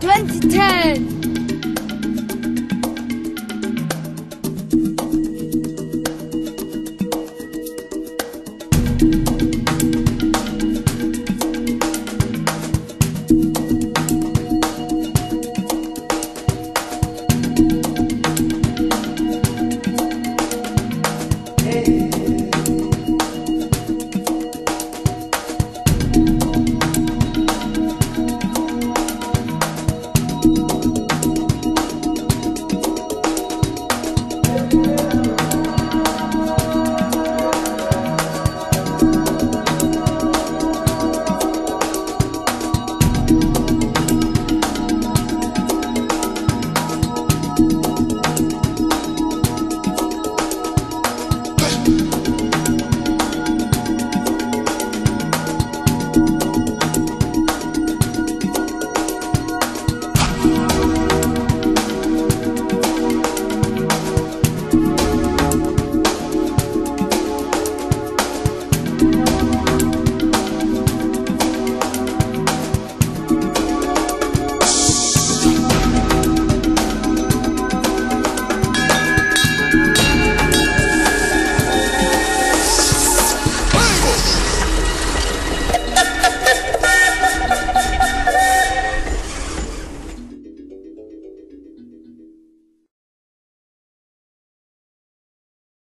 2010